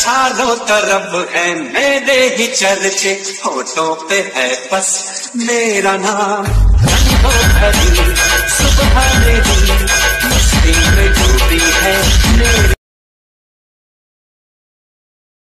चारों तरफ़ है मेरे ही चर्चे होठों पे है बस मेरा नाम।